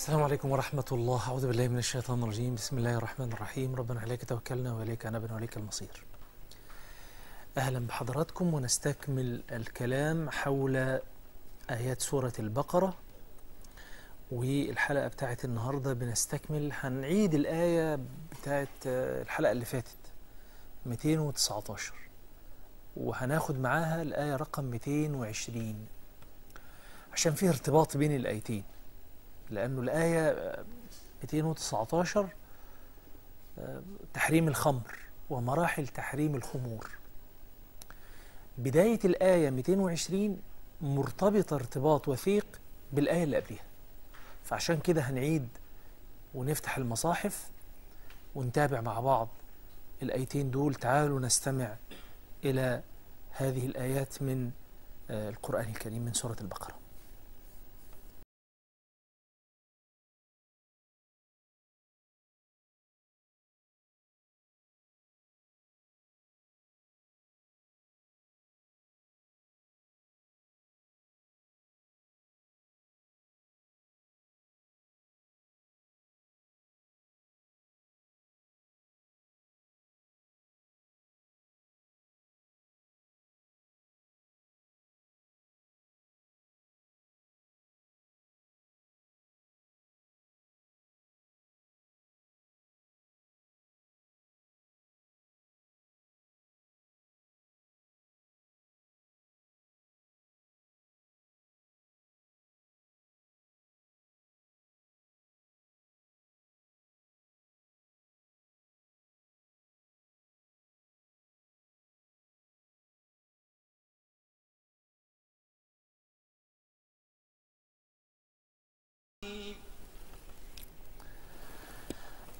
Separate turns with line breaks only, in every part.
السلام عليكم ورحمة الله. أعوذ بالله من الشيطان الرجيم. بسم الله الرحمن الرحيم. ربنا عليك توكلنا وإليك نبنا وإليك المصير. أهلا بحضراتكم ونستكمل الكلام حول آيات سورة البقرة. والحلقة بتاعت النهاردة بنستكمل هنعيد الآية بتاعت الحلقة اللي فاتت 219 وهناخد معاها الآية رقم 220 عشان فيه ارتباط بين الآيتين. لأنه الآية 219 تحريم الخمر ومراحل تحريم الخمور. بداية الآية 220 مرتبطة ارتباط وثيق بالآية اللي قبلها فعشان كده هنعيد ونفتح المصاحف ونتابع مع بعض الآيتين دول. تعالوا نستمع إلى هذه الآيات من القرآن الكريم من سورة البقرة.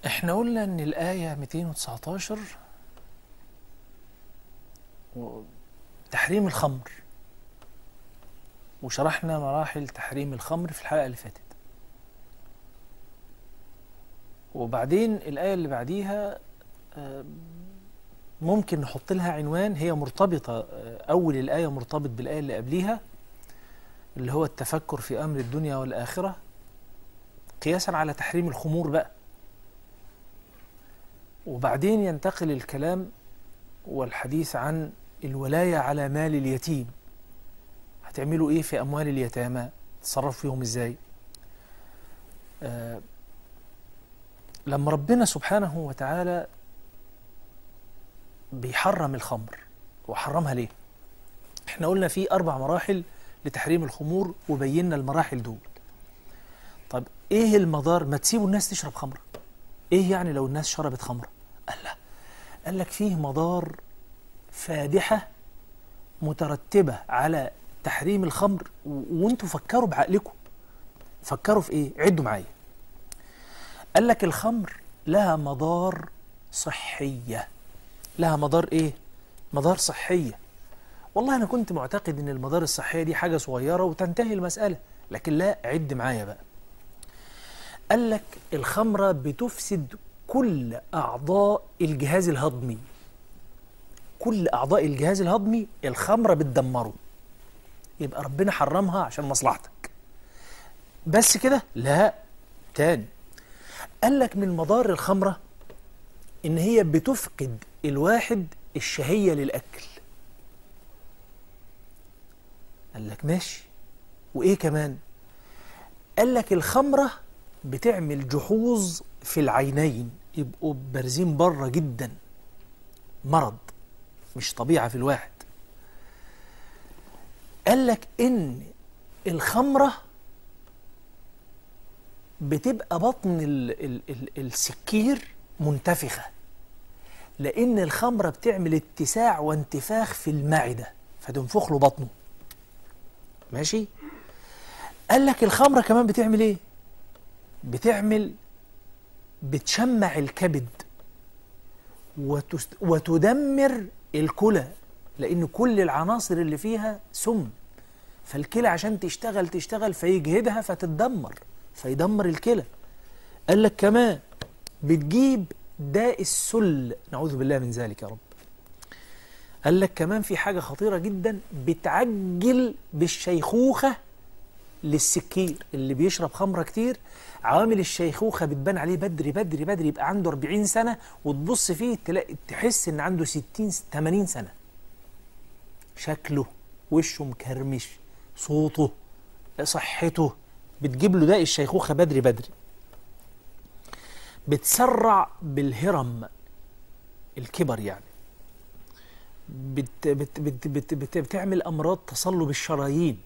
إحنا قلنا إن الآية 219 تحريم الخمر وشرحنا مراحل تحريم الخمر في الحلقة اللي فاتت. وبعدين الآية اللي بعديها ممكن نحط لها عنوان هي مرتبطة أول الآية مرتبط بالآية اللي قبليها اللي هو التفكر في أمر الدنيا والآخرة. قياسا على تحريم الخمور بقى. وبعدين ينتقل الكلام والحديث عن الولاية على مال اليتيم. هتعملوا إيه في أموال اليتامى؟ تصرفوا فيهم إزاي؟ آه لما ربنا سبحانه وتعالى بيحرم الخمر وحرمها ليه؟ إحنا قلنا في أربع مراحل لتحريم الخمور وبينا المراحل دول. إيه المدار ما تسيبوا الناس تشرب خمره إيه يعني لو الناس شربت خمره قال لا. قال لك فيه مضار فادحة مترتبة على تحريم الخمر وأنتوا فكروا بعقلكم. فكروا في إيه؟ عدوا معايا. قال لك الخمر لها مضار صحية. لها مضار إيه؟ مضار صحية. والله أنا كنت معتقد إن المضار الصحية دي حاجة صغيرة وتنتهي المسألة لكن لا عد معايا بقى. قال لك الخمرة بتفسد كل أعضاء الجهاز الهضمي. كل أعضاء الجهاز الهضمي الخمرة بتدمره. يبقى ربنا حرمها عشان مصلحتك. بس كده؟ لا. تاني. قال لك من مضار الخمرة إن هي بتفقد الواحد الشهية للأكل. قال لك ماشي. وإيه كمان؟ قال لك الخمرة بتعمل جحوظ في العينين يبقوا بارزين بره جدا. مرض مش طبيعة في الواحد. قال لك إن الخمرة بتبقى بطن ال ال ال السكير منتفخة. لأن الخمرة بتعمل اتساع وانتفاخ في المعدة فتنفخ له بطنه. ماشي؟ قال لك الخمرة كمان بتعمل إيه؟ بتعمل بتشمع الكبد وتدمر الكلى لأن كل العناصر اللي فيها سم. فالكلى عشان تشتغل تشتغل فيجهدها فتتدمر فيدمر الكلى. قال لك كمان بتجيب داء السل. نعوذ بالله من ذلك يا رب. قال لك كمان في حاجة خطيرة جدا بتعجل بالشيخوخة للسكير اللي بيشرب خمرة كتير عوامل الشيخوخة بتبان عليه بدري بدري بدري يبقى عنده 40 سنة وتبص فيه تلاقي تحس إن عنده 60 80 سنة. شكله وشه مكرمش صوته صحته بتجيب له ده الشيخوخة بدري بدري. بتسرع بالهرم الكبر يعني. بت بت بت بت بت بتعمل أمراض تصلب الشرايين.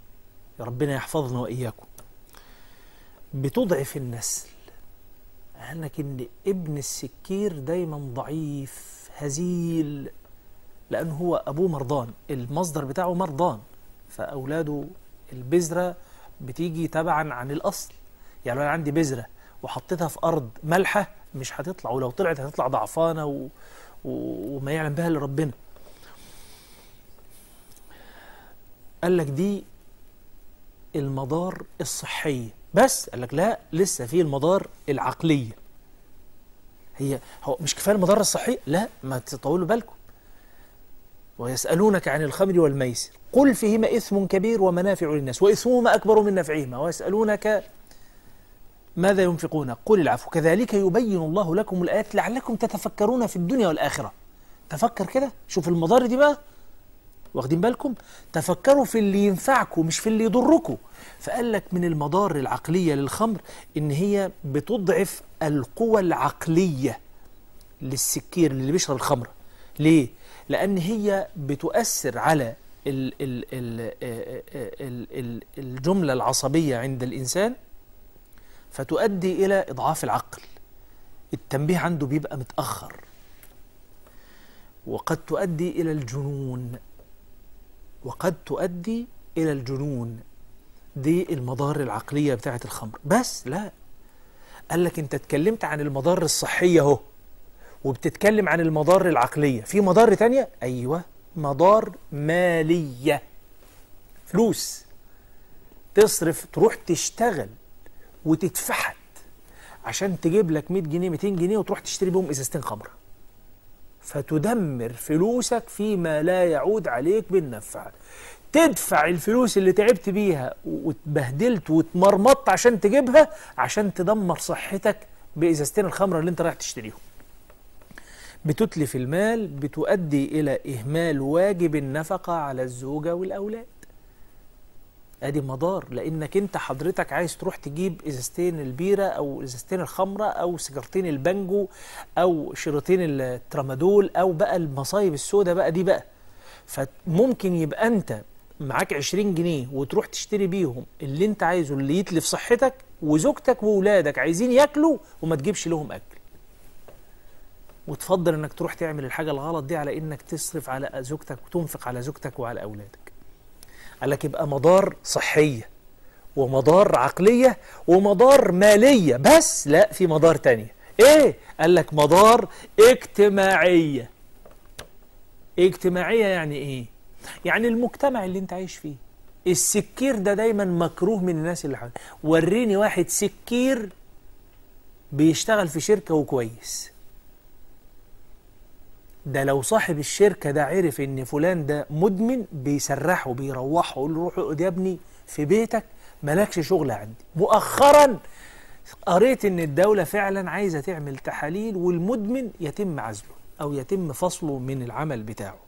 ربنا يحفظنا وإياكم. بتضعف النسل. لأنك إن ابن السكير دايما ضعيف هزيل لأنه هو أبوه مرضان. المصدر بتاعه مرضان. فأولاده البذرة بتيجي تبعا عن الأصل. يعني أنا عندي بذرة وحطيتها في أرض ملحة مش هتطلع ولو طلعت هتطلع ضعفانة و... و... وما يعلم بها إلا ربنا. قال لك دي المضار الصحية بس قال لك لا لسه في المضار العقلية. هي هو مش كفاية المضار الصحية لا ما تطولوا بالكم. ويسألونك عن الخمر والميسر. قل فيهما إثم كبير ومنافع للناس وإثمهما أكبر من نفعهما. ويسألونك ماذا ينفقون؟ قل العفو. كذلك يبين الله لكم الآيات لعلكم تتفكرون في الدنيا والآخرة. تفكر كده شوف المضار دي بقى. واخدين بالكم؟ تفكروا في اللي ينفعكم مش في اللي يضركم. فقال لك من المضار العقلية للخمر إن هي بتضعف القوى العقلية للسكير اللي بيشرب الخمرة ليه؟ لأن هي بتؤثر على ال ال ال ال ال الجملة العصبية عند الإنسان فتؤدي إلى إضعاف العقل. التنبيه عنده بيبقى متأخر. وقد تؤدي إلى الجنون. وقد تؤدي إلى الجنون دي المضار العقلية بتاعة الخمر. بس لا. قال لك أنت اتكلمت عن المضار الصحية أهو وبتتكلم عن المضار العقلية. في مضار تانية؟ أيوة مضار مالية. فلوس. تصرف تروح تشتغل وتتفحت عشان تجيب لك 100 جنيه 200 جنيه وتروح تشتري بهم إزازتين خمرة. فتدمر فلوسك فيما لا يعود عليك بالنفع. تدفع الفلوس اللي تعبت بيها واتبهدلت واتمرمطت عشان تجيبها عشان تدمر صحتك بإزازتين الخمرة اللي انت رايح تشتريهم. بتتلف المال بتؤدي إلى إهمال واجب النفقة على الزوجة والأولاد. ادي مدار لانك انت حضرتك عايز تروح تجيب ازازتين البيرة أو ازازتين الخمرة أو سيجارتين البانجو أو شريطين الترامادول أو بقى المصايب السوداء بقى دي بقى. فممكن يبقى انت معاك 20 جنيه وتروح تشتري بيهم اللي انت عايزه اللي يتلف صحتك وزوجتك واولادك عايزين ياكلوا وما تجيبش لهم اكل. وتفضل انك تروح تعمل الحاجة الغلط دي على انك تصرف على زوجتك وتنفق على زوجتك وعلى اولادك. قال لك يبقى مدار صحية ومدار عقلية ومدار مالية. بس لا في مدار تانية. إيه؟ قال لك مدار اجتماعية. اجتماعية يعني إيه؟ يعني المجتمع اللي أنت عايش فيه. السكير ده دايما مكروه من الناس اللي حواليه وريني واحد سكير بيشتغل في شركة وكويس. ده لو صاحب الشركة ده عرف إن فلان ده مدمن بيسرحه بيروحه يقول له روح يا ابني في بيتك مالكش شغل عندي. مؤخرا قريت إن الدولة فعلا عايزة تعمل تحاليل والمدمن يتم عزله أو يتم فصله من العمل بتاعه.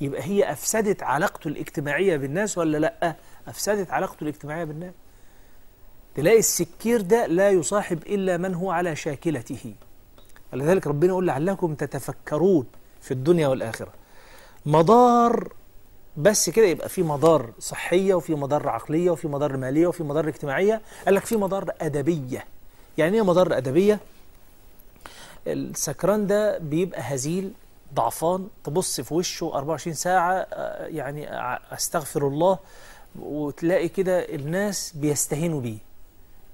يبقى هي أفسدت علاقته الاجتماعية بالناس ولا لأ؟ أفسدت علاقته الاجتماعية بالناس. تلاقي السكير ده لا يصاحب إلا من هو على شاكلته. ولذلك ربنا يقول لعلكم تتفكرون في الدنيا والآخرة. مدار بس كده يبقى في مدار صحية وفي مدار عقلية وفي مدار مالية وفي مدار اجتماعية. قال لك في مدار أدبية. يعني إيه مدار أدبية؟ السكران ده بيبقى هزيل ضعفان تبص في وشه 24 ساعة يعني أستغفر الله. وتلاقي كده الناس بيستهينوا بيه.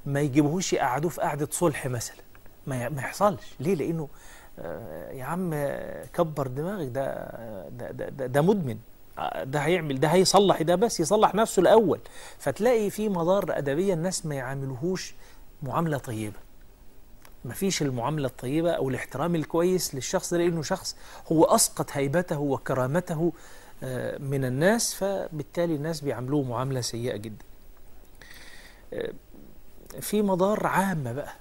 ما يجيبوهوش يقعدوه في قعدة صلح مثلا. ما ما يحصلش. ليه؟ لأنه آه يا عم كبر دماغك ده ده ده, ده, مدمن. ده هيعمل ده هيصلح ده بس يصلح نفسه الأول. فتلاقي في مضار أدبية الناس ما يعاملوهوش معاملة طيبة. ما فيش المعاملة الطيبة أو الاحترام الكويس للشخص ده لأنه شخص هو أسقط هيبته وكرامته آه من الناس. فبالتالي الناس بيعاملوه معاملة سيئة جدا. آه، في مضار عامة بقى.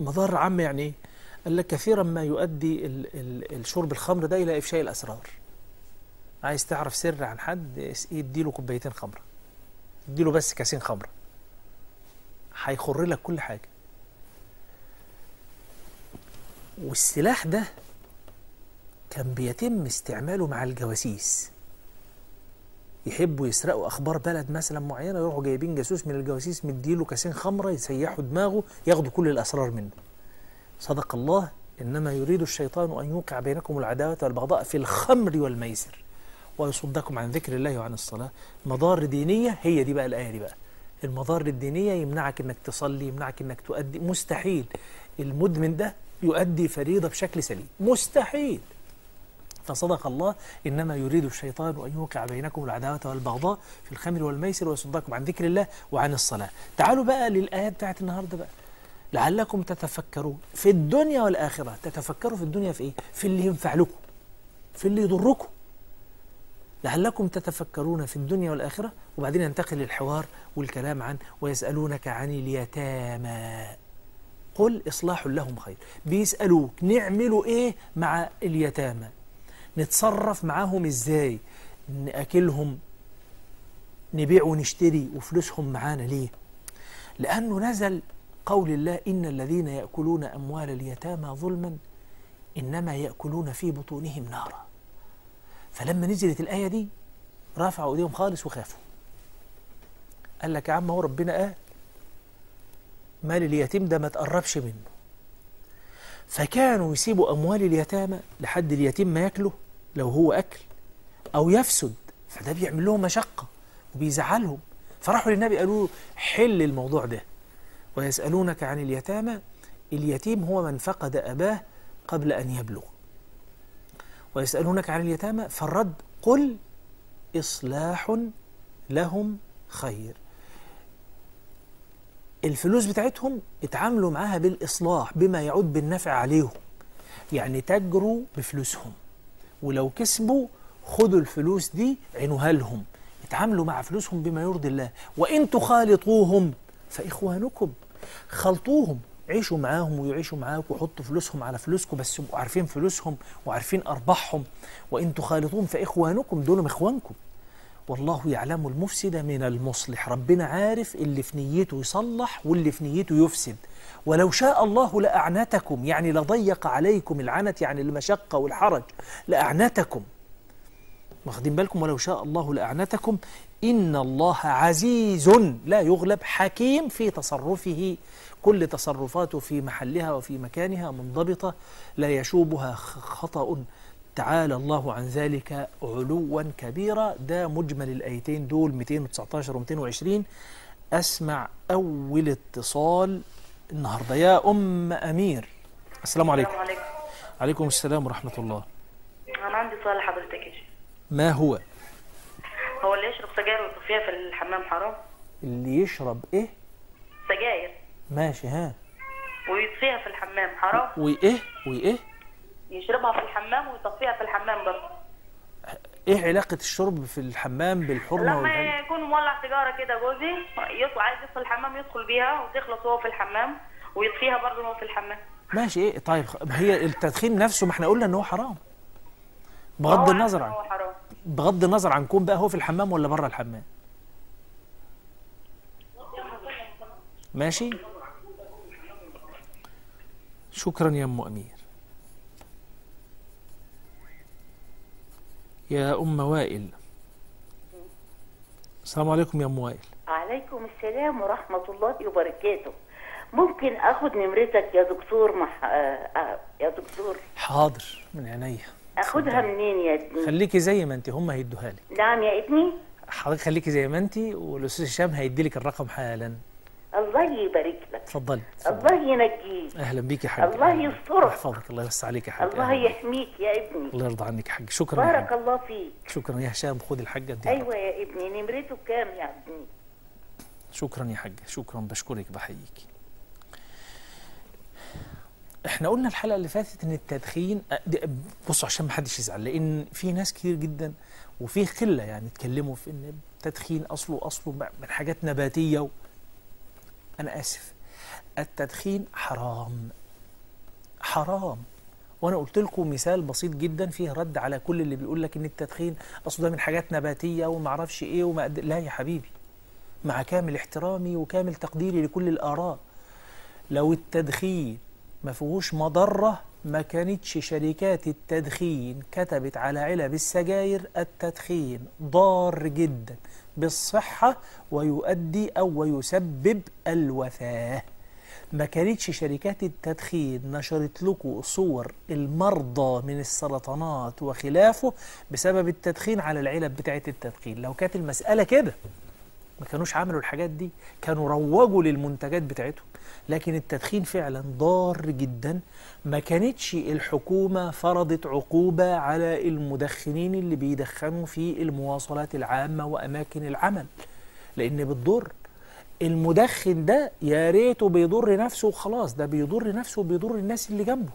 مضار عامة يعني إيه؟ قال لك كثيرا ما يؤدي ال ال الشرب الخمر ده إلى إفشاء الأسرار. عايز تعرف سر عن حد يديله كوبايتين خمرة يديله بس كاسين خمرة هيخر لك كل حاجة. والسلاح ده كان بيتم استعماله مع الجواسيس. يحبوا يسرقوا أخبار بلد مثلا معينة يروحوا جايبين جاسوس من الجواسيس مديله كاسين خمرة يسيحوا دماغه ياخدوا كل الأسرار منه. صدق الله إنما يريد الشيطان أن يوقع بينكم العداوة والبغضاء في الخمر والميسر. ويصدكم عن ذكر الله وعن الصلاة. مضار دينية هي دي بقى الآية دي بقى. المضار الدينية يمنعك إنك تصلي يمنعك إنك تؤدي. مستحيل. المدمن ده يؤدي فريضة بشكل سليم. مستحيل. فصدق الله إنما يريد الشيطان أن يوقع بينكم العداوة والبغضاء في الخمر والميسر ويصدكم عن ذكر الله وعن الصلاة. تعالوا بقى للآيات بتاعت النهاردة بقى. لعلكم تتفكرون في الدنيا والآخرة. تتفكروا في الدنيا في إيه؟ في اللي ينفع لكم. في اللي يضركم. لعلكم تتفكرون في الدنيا والآخرة. وبعدين ينتقل للحوار والكلام عن ويسألونك عن اليتامى. قل إصلاح لهم خير. بيسألوك نعملوا إيه مع اليتامى؟ نتصرف معاهم إزاي؟ نأكلهم نبيع ونشتري وفلوسهم معانا ليه؟ لأنه نزل قول الله إن الذين يأكلون أموال اليتامى ظلما إنما يأكلون في بطونهم نارا. فلما نزلت الآية دي رفعوا إيديهم خالص وخافوا. قال لك يا عم هو ربنا قال مال اليتيم ده ما تقربش منه. فكانوا يسيبوا أموال اليتامى لحد اليتيم ما ياكله لو هو أكل أو يفسد فده بيعمل لهم مشقة وبيزعلهم. فراحوا للنبي قالوا حل الموضوع ده. ويسألونك عن اليتامى اليتيم هو من فقد أباه قبل أن يبلغ. ويسألونك عن اليتامى فالرد قل إصلاح لهم خير. الفلوس بتاعتهم اتعاملوا معاها بالإصلاح بما يعود بالنفع عليهم. يعني تجروا بفلوسهم. ولو كسبوا خدوا الفلوس دي عينوها لهم. اتعاملوا مع فلوسهم بما يرضي الله. وإن تخالطوهم فإخوانكم خلطوهم. عيشوا معاهم ويعيشوا معاك وحطوا فلوسهم على فلوسكم بس عارفين فلوسهم وعارفين أرباحهم. وإن تخالطوهم فإخوانكم دولهم إخوانكم. والله يعلم المفسد من المصلح. ربنا عارف اللي في نيته يصلح واللي في نيته يفسد. ولو شاء الله لأعنتكم يعني لضيق عليكم العنت يعني المشقة والحرج لأعنتكم. واخدين بالكم؟ ولو شاء الله لأعنتكم. إن الله عزيز لا يغلب حكيم في تصرفه. كل تصرفاته في محلها وفي مكانها منضبطة لا يشوبها خطأ. تعالى الله عن ذلك علوا كبيرا. ده مجمل الآيتين دول 219 و 220 أسمع أول اتصال. النهاردة. يا أم أمير السلام عليكم.
السلام عليكم.
عليكم السلام ورحمة الله.
أنا عندي سؤال لحضرتك
ما هو؟
هو اللي يشرب سجاير ويطفيها في الحمام حرام؟
اللي يشرب إيه؟
سجاير.
ماشي ها.
ويطفيها في الحمام حرام؟
وإيه؟ وإيه؟
يشربها في الحمام ويطفيها في الحمام برضه.
إيه علاقة الشرب في الحمام بالحرمة
لما يكون مولع سيجارة كده جوزي يطلع عايز يدخل الحمام يدخل بيها وتخلص وهو في الحمام ويطفيها برضه وهو في الحمام.
ماشي إيه؟ طيب هي التدخين نفسه ما إحنا قلنا إن هو حرام. بغض
هو
النظر عن
هو حرام.
بغض النظر عن كون بقى هو في الحمام ولا بره الحمام. ماشي؟ شكرا يا ام أمير. يا أم وائل. السلام عليكم يا أم وائل.
عليكم السلام ورحمة الله وبركاته. ممكن آخد نمرتك يا دكتور مح... آه، آه، يا دكتور؟
حاضر من عينيا.
آخدها منين يا ابني؟
خليكي زي ما انت هم هيدوها لك.
نعم يا ابني.
حضرتك خليكي زي ما انت والأستاذ هشام هيدي لك الرقم حالا.
الله يبارك
اتفضلي.
الله ينجيك.
أهلا بيك يا حاج
الله يسترك.
يحفظك الله يوسع عليك يا حاج
الله. يحميك يا ابني.
الله يرضى عنك يا حاج شكرا
بارك
حاج
الله فيك.
شكرا يا هشام. خد الحاجة دي
أيوه يا ابني. نمرته كام يا ابني؟
شكرا يا حاج شكرا. بشكرك. بحييك. إحنا قلنا الحلقة اللي فاتت إن التدخين بصوا عشان ما حدش يزعل لأن في ناس كتير جدا وفي قله يعني اتكلموا في إن التدخين أصله أصله من حاجات نباتية و... أنا آسف. التدخين حرام. حرام. وأنا قلت لكم مثال بسيط جدا فيه رد على كل اللي بيقول لك إن التدخين اصله ده من حاجات نباتية وما أعرفش إيه وما أد... لا يا حبيبي. مع كامل احترامي وكامل تقديري لكل الآراء. لو التدخين ما فيهوش مضرة ما كانتش شركات التدخين كتبت على علب السجاير التدخين ضار جدا بالصحة ويؤدي أو ويسبب الوفاة. ما كانتش شركات التدخين نشرت لكم صور المرضى من السرطانات وخلافه بسبب التدخين على العلب بتاعت التدخين. لو كانت المسألة كده ما كانوش عملوا الحاجات دي كانوا روجوا للمنتجات بتاعتهم. لكن التدخين فعلا ضار جدا. ما كانتش الحكومة فرضت عقوبة على المدخنين اللي بيدخنوا في المواصلات العامة وأماكن العمل لأن بتضر. المدخن ده يا ريته بيضر نفسه وخلاص ده بيضر نفسه وبيضر الناس اللي جنبه.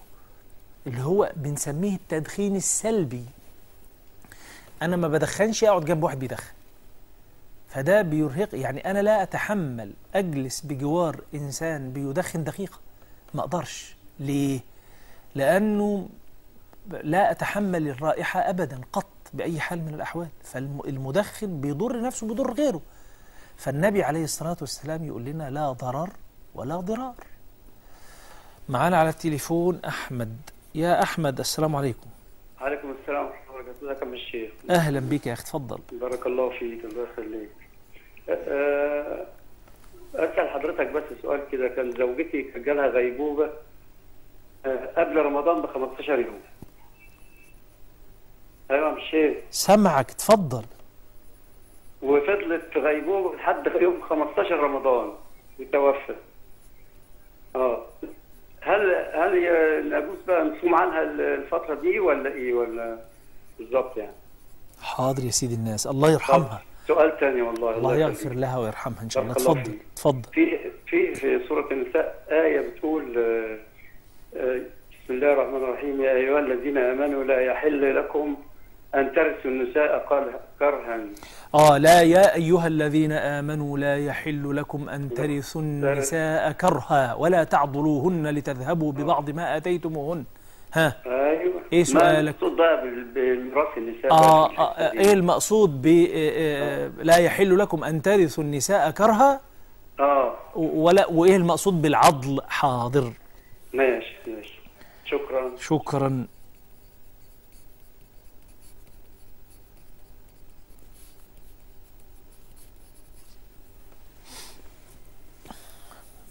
اللي هو بنسميه التدخين السلبي. أنا ما بدخنش اقعد جنب واحد بيدخن. فده بيرهق يعني أنا لا أتحمل أجلس بجوار إنسان بيدخن دقيقة. ما أقدرش. ليه؟ لأنه لا أتحمل الرائحة ابدا قط بأي حال من الأحوال. فالمدخن بيضر نفسه بيضر غيره. فالنبي عليه الصلاة والسلام يقول لنا لا ضرر ولا ضرار. معانا على التليفون أحمد. يا أحمد السلام عليكم.
عليكم السلام ورحمة الله وبركاته. ازيك يا عم الشيخ؟
أهلا بك يا أخي تفضل.
بارك الله فيك الله يخليك. أه، أسأل حضرتك بس سؤال كده. كان زوجتي كان جالها غيبوبة أه، قبل رمضان ب 15 يوم. أيوة يا عم الشيخ.
سمعك تفضل.
وفضلت في غيبوبة لحد يوم 15 رمضان وتوفى آه. هل هل نجوز بقى نصوم عنها الفترة دي ولا إيه؟ ولا بالظبط يعني.
حاضر يا سيدي الناس. الله يرحمها.
سؤال تاني والله.
الله. يغفر لها ويرحمها إن شاء الله.
بارك الله
تفضل
فيك.
تفضل
في في في سورة النساء آية بتقول آه، آه، بسم الله الرحمن الرحيم. يا أيها الذين آمنوا لا يحل لكم أن ترثوا النساء قال- كرها.
آه لا يا أيها الذين آمنوا لا يحل لكم أن ترثوا النساء كرها ولا تعضلوهن لتذهبوا ببعض ما آتيتموهن. ها؟ إيه
ما
سؤالك؟
المقصود بقى بال- بميراث النساء؟
آه,
بقى في
آه
الحتة دي؟
إيه المقصود ب آه، آه، لا يحل لكم أن ترثوا النساء كرها؟
آه.
ولا وإيه المقصود بالعضل؟ حاضر.
ماشي ماشي. شكرا.
شكرا.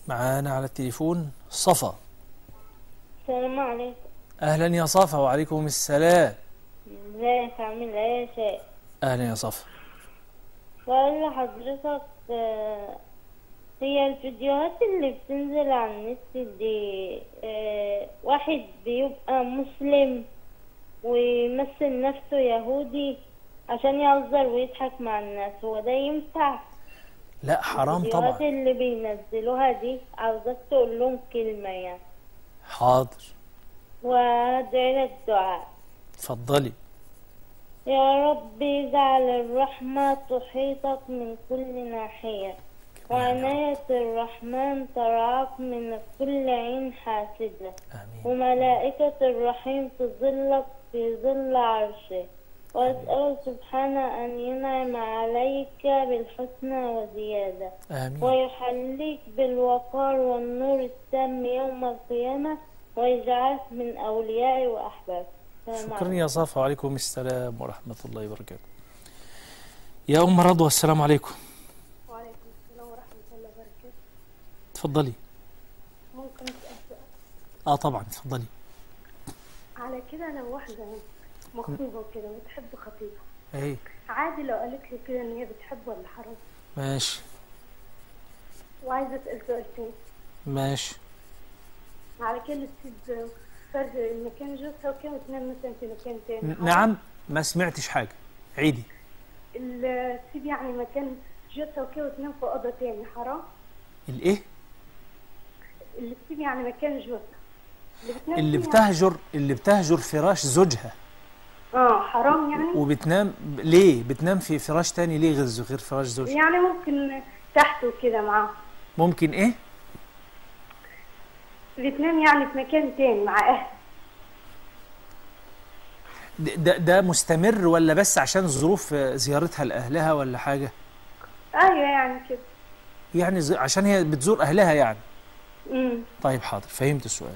معانا على التليفون صفا.
السلام عليكم.
أهلا يا صفا وعليكم السلام.
ازيك؟ عامل إيه يا شيخ؟
أهلا يا صفا.
بقول لحضرتك آه، هي الفيديوهات اللي بتنزل على النت دي آه، واحد بيبقى مسلم ويمثل نفسه يهودي عشان يهزر ويضحك مع الناس هو ده ينفع؟
لا حرام
الفيديوهات
طبعا.
اللي بينزلوها دي عاوزاك تقول لهم كلمة يعني.
حاضر.
وادعي لك دعاء
اتفضلي.
يا رب اجعل الرحمة تحيطك من كل ناحية وعناية الرحمن ترعاك من كل عين حاسدة
آمين.
وملائكة الرحيم تظلك في ظل عرشه. وأسأله سبحانه أن ينعم عليك بالحسنى وزيادة.
آمين.
ويحليك بالوقار والنور التام يوم القيامة ويجعلك من أوليائي وأحبابي
شكرا. يا صفا وعليكم السلام ورحمة الله وبركاته. يا أم رضوى السلام عليكم.
وعليكم السلام ورحمة الله وبركاته.
اتفضلي
ممكن أسأل؟ سؤال؟
آه طبعا اتفضلي
على كده لو واحدة مخطوبة وكده وتحب خطيبها.
إيه.
عادي لو قالت له كده إن هي بتحب ولا حرام.
ماشي.
وعايزة أسأل سؤال تاني.
ماشي.
على كده تسيب فرق مكان جوزها وكده وتنام مثلا في مكان تاني؟
نعم ما سمعتش حاجة. عيدي.
تسيب يعني مكان جوزها وكده وتنام في أوضة تاني حرام؟
الإيه؟
اللي تسيب يعني مكان جوزها اللي
اللي
فيه
بتهجر اللي بتهجر فراش زوجها.
آه حرام يعني.
وبتنام ليه؟ بتنام في فراش تاني ليه غير غير فراش زوجك
يعني ممكن تحت وكده معاه.
ممكن إيه؟
بتنام يعني في مكان تاني مع اهله
ده- ده مستمر ولا بس عشان ظروف زيارتها لأهلها ولا حاجة؟
أيوه يعني كده.
يعني ز- عشان هي بتزور أهلها يعني.
امم
طيب حاضر فهمت السؤال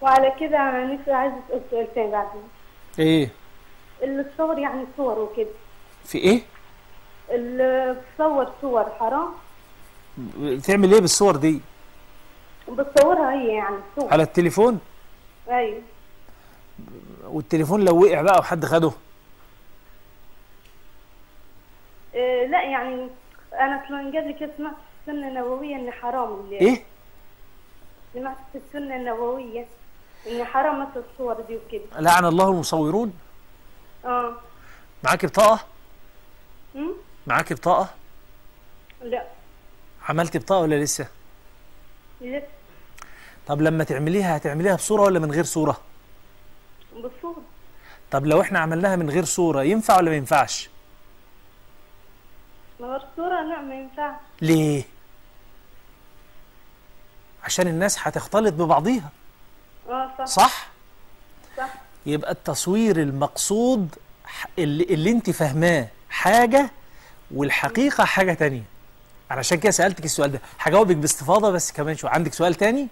وعلى كده أنا نفسي عايزة أسأل سؤال تاني بعدين.
إيه؟
اللي تصور يعني صور وكده.
في
إيه؟ تصور صور حرام؟
بتعمل إيه بالصور دي؟
بتصورها هي يعني صور.
على التليفون؟
أيوه.
والتليفون لو وقع بقى وحد خده؟
إيه لا يعني أنا أصلا قبل كده سمعت في السنة النبويه إن حرام اللي
إيه؟
سمعت في السنة النبويه إن حرام مثل الصور دي وكده.
لعن الله المصورون؟
آه.
معاك بطاقة؟
أمم؟
معاك بطاقة؟
لا.
عملت بطاقة ولا لسه؟
لسه
طب لما تعمليها هتعمليها بصورة ولا من غير صورة؟
بالصورة
طب لو إحنا عملناها من غير صورة ينفع ولا ما ينفعش؟
من غير صورة؟ لا ما ينفعش.
ليه؟ عشان الناس هتختلط ببعضيها.
آه صح.
صح؟ يبقى التصوير المقصود اللي, اللي انت فاهماه حاجة والحقيقة حاجة تانية. علشان كده سألتك السؤال ده. هجاوبك باستفاضة بس كمان شو عندك سؤال تاني؟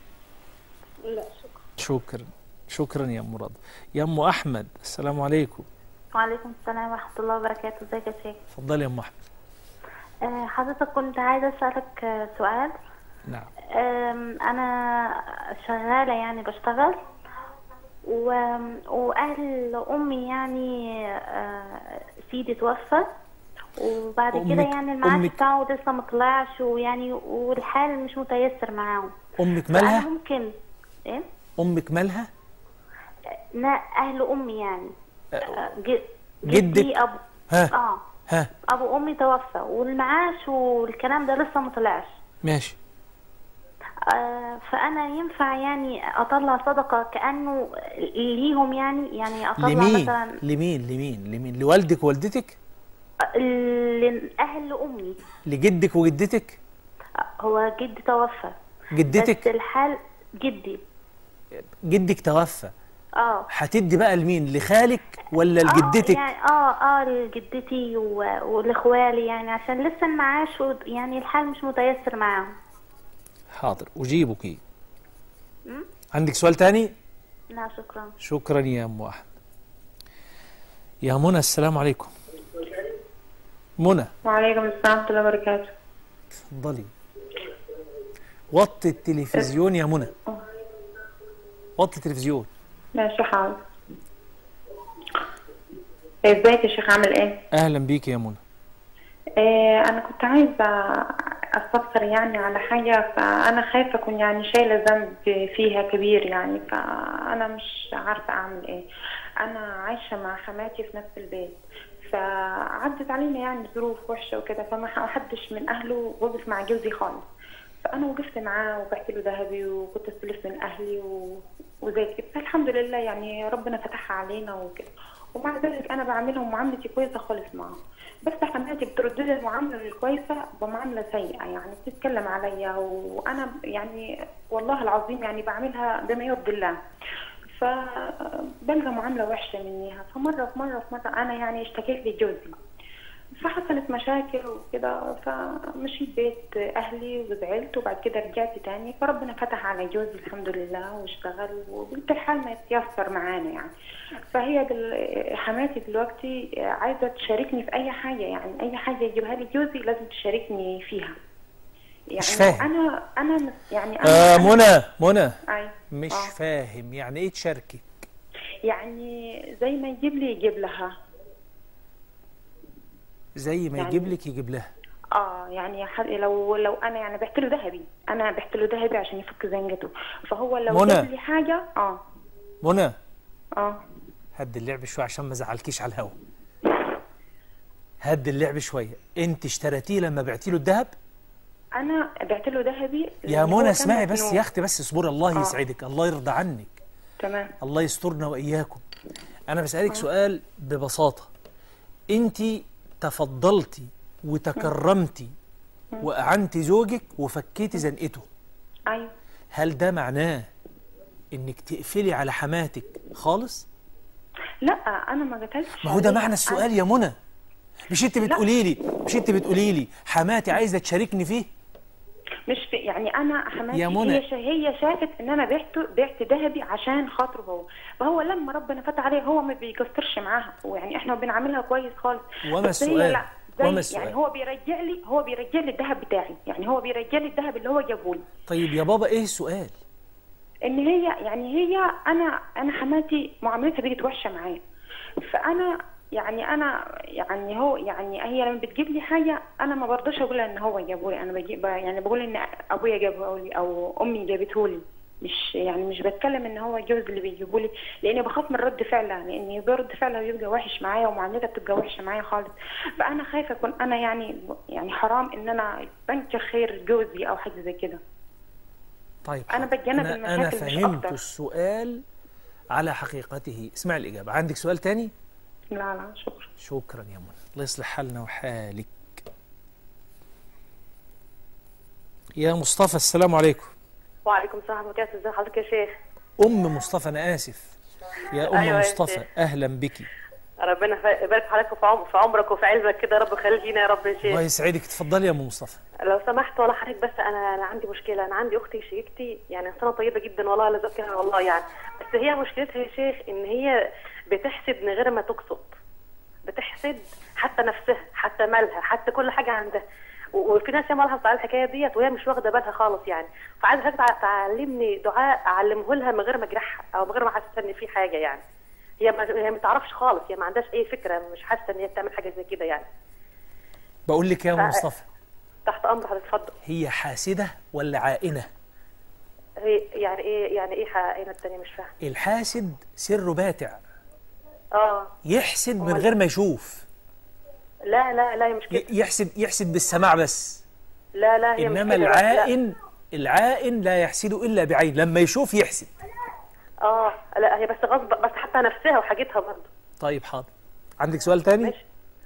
لا شكرا.
شكرا. شكرا يا أم رضا يا أم أحمد السلام عليكم.
وعليكم السلام ورحمة الله وبركاته. ازيك يا شيخ؟
اتفضلي يا أم أحمد.
آه، حضرتك كنت عايزة أسألك آه، سؤال.
نعم.
آم، أنا شغالة يعني بشتغل. و... وأهل أمي يعني آه، سيدي توفى وبعد كده يعني المعاش بتاعه لسه مطلعش ويعني والحال مش متيسر معاهم. أمك
مالها؟
ممكن. إيه؟
أمك مالها؟
لا أهل أمي يعني. آه، ج-
جدك؟
جدي
ها
آه.
ها.
أبو أمي توفى والمعاش والكلام ده لسه مطلعش
ماشي.
آه، فأنا ينفع يعني أطلع صدقة كأنه ليهم يعني؟ يعني أطلع
لمين؟
مثلا
لمين؟ لمين؟ لمين؟ لوالدك ووالدتك؟
لأهل أمي.
لجدك وجدتك؟
هو جدي توفى. بس
جدتك
الحال جدي.
جدك توفى.
آه.
هتدي بقى لمين؟ لخالك ولا
آه،
لجدتك؟
يعني آه آه لجدتي ولإخوالي يعني عشان لسه المعاش يعني الحال مش متيسر معاهم.
حاضر أجيبك. عندك سؤال تاني؟
لا شكرا.
شكرا يا أم أحمد يا منى السلام عليكم. منى.
وعليكم السلام ورحمة الله وبركاته.
اتفضلي وطي التلفزيون يا منى. وطي التلفزيون.
ماشي حاضر. إزيك يا شيخ؟ عامل إيه؟
أهلا بيك يا منى.
آه أنا كنت عايزة استفسر يعني على حاجة فأنا خايفة أكون يعني شايلة ذنب فيها كبير يعني فأنا مش عارفة أعمل إيه. أنا عايشة مع حماتي في نفس البيت فعدت علينا يعني ظروف وحشة وكده فما حدش من أهله وقف مع جوزي خالص. فأنا وقفت معاه وبعت له ذهبي وكنت أستلف من أهلي و... وزي كده. فالحمد لله يعني ربنا فتحها علينا وكده. ومع ذلك أنا بعملهم معاملتي كويسة خالص معاهم. بس حماتي بترد لي المعاملة الكويسة بمعاملة سيئة. يعني بتتكلم عليا وأنا يعني والله العظيم يعني بعملها بما يرضي الله فبلقى معاملة وحشة منيها. فمرة في مرة في مرة أنا يعني اشتكيت لجوزي. فحصلت مشاكل وكده فمشيت بيت أهلي وزعلت وبعد كده رجعت تاني فربنا فتح على جوزي الحمد لله واشتغل وبنت الحال ما يتيسر معانا يعني فهي دل... حماتي دلوقتي عايزة تشاركني في أي حاجة يعني أي حاجة يجيبها لي جوزي لازم تشاركني فيها يعني
مش فاهم.
أنا أنا يعني أنا
آه منى منى. مش
آه.
فاهم يعني إيه تشاركي
يعني زي ما يجيب لي يجيب لها
زي ما
يعني-
يجيب لك يجيب لها.
آه يعني لو لو أنا يعني بعت له ذهبي أنا بعت له ذهبي عشان يفك زنقته. فهو لو. جاب لي حاجة آه.
منى.
آه.
هد اللعب شوية عشان ما ازعلكيش على الهوا. هد اللعب شوية أنت اشتريتيه لما بعتي له الذهب؟
أنا بعت له ذهبي
يا منى اسمعي بس. يا أختي بس اصبري الله
آه.
يسعدك. الله يرضى عنك.
تمام.
الله يسترنا وإياكم. أنا بسألك سؤال ببساطة. أنت تفضلتي وتكرمتي واعنتي زوجك وفكيتي زنقته.
أيوه.
هل ده معناه إنك تقفلي على حماتك خالص؟
لا أنا ما قتلتش
ما هو ده. معنى السؤال يا منى. مش أنت بتقولي لي مش أنت بتقولي لي حماتي عايزة تشاركني فيه؟
مش في يعني أنا حماتي
يا منى.
هي هي شافت إن أنا بعت بعت ذهبي عشان خاطره هو فهو لما ربنا فتح عليه هو ما بيقصرش معاها ويعني إحنا بنعاملها كويس خالص
وما السؤال؟ وما السؤال؟
يعني هو بيرجع لي هو بيرجع لي الذهب بتاعي يعني هو بيرجع لي الذهب اللي هو جابه لي
طيب يا بابا إيه السؤال
إن هي يعني هي أنا أنا حماتي معاملتها بقت وحشة معايا فأنا يعني أنا يعني هو يعني هي لما بتجيب لي حاجة أنا ما برضاش أقول إن هو جابه لي. أنا بجيب يعني بقول إن أبويا جابه لي أو أمي جابته لي. مش يعني مش بتكلم إن هو جوز اللي بيجيبوا لي. لأني بخاف من رد فعلها. لأن برد فعلها بيبقى وحش معايا ومعاملتها بتبقى وحشة معايا خالص. فأنا خايفة أكون أنا يعني يعني حرام إن أنا بنكر خير جوزي أو حاجة زي كده.
طيب.
بتجنب
أنا, أنا
المشاكل مش
فهمت. السؤال على حقيقته. اسمع الإجابة. عندك سؤال تاني؟
لا لا شكرا.
شكرا يا منى. الله يصلح حالنا وحالك. يا مصطفى السلام عليكم.
وعليكم السلام ورحمة الله وبركاته. ازي حضرتك يا شيخ؟
أم مصطفى أنا آسف. يا أم
أيوة
مصطفى. أهلا بك.
ربنا يبارك في حضرتك وفي عم- في عمرك وفي علمك كده. يا رب خليك لينا يا رب يا
الله
شيخ
يسعدك. اتفضلي يا أم مصطفى.
لو سمحت والله حضرتك بس أنا أنا عندي مشكلة. أنا عندي أختي شقيقتي يعني انسانه طيبة جدا والله لا والله يعني. بس هي مشكلتها يا شيخ إن هي بتحسد من غير ما تقصد. بتحسد حتى نفسها حتى مالها حتى كل حاجة عندها. وفي ناس ياما لاحظت على الحكاية ديت وهي مش واخدة بالها خالص يعني. فعايزة حضرتك تع- تعلمني دعاء أعلمه لها من غير ما أجرحها أو من غير ما احسسها إن في حاجة يعني. هي ما هي ما تعرفش خالص هي ما عندهاش أي فكرة مش حاسة إن هي بتعمل حاجة زي كده يعني.
بقول لك يا
أم
مصطفى.
تحت أمر حضرتك اتفضل.
هي حاسدة ولا عائنه
هي يعني إيه يعني إيه حقيقة التانية مش فاهم
الحاسد سره باتع.
آه.
يحسد من غير ما يشوف.
لا لا لا هي مش كده.
يحسد يحسد بالسماع بس.
لا لا هي
إنما
مش كده لا.
العائن العائن لا يحسد إلا بعين. لما يشوف يحسد.
آه لا هي بس غصب بس حتى نفسها وحاجتها برضه.
طيب حاضر. عندك سؤال تاني؟
ماشي.